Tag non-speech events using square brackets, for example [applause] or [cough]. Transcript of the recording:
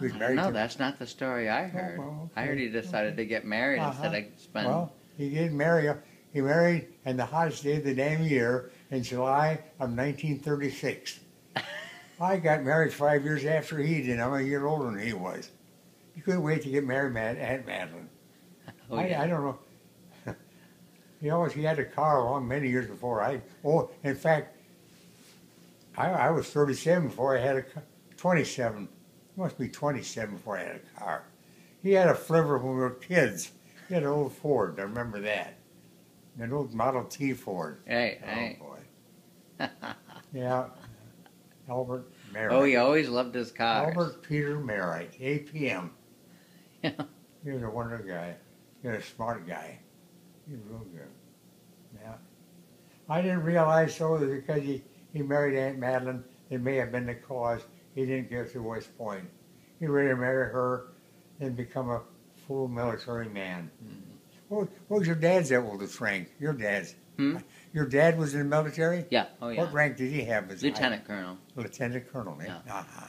Married don't to- That's not the story I heard. well, I heard he decided to get married instead Uh-huh. of spend. Well, he did marry her. He married in the hottest day of the damn year in July of 1936. [laughs] I got married five years after he did. I'm a year older than he was. He couldn't wait to get married, Mad Aunt Madeline. [laughs] oh, I, yeah. I don't know. he always he had a car along many years before I. Oh, in fact, I, I was 37 before I had a car. 27. Must be 27 before I had a car. He had a flivver when we were kids. He had an old Ford. I remember that. An old Model T Ford. Right, Oh right. boy. [laughs] yeah. Albert Mareydt. oh, he always loved his cars. Albert Peter Mareydt, APM. Yeah. He was a wonderful guy. He was a smart guy. He was real good. Yeah. I didn't realize so that because he, he married Aunt Madeline, it may have been the cause he didn't get to West Point. He ready to marry her and become a full military man. Mhm. What, what was your dad's oldest rank? Your dad's. Hmm? Your dad was in the military? Yeah. Oh, yeah. What rank did he have? Lieutenant Colonel. Lieutenant Colonel, eh? Yeah. Uh-huh.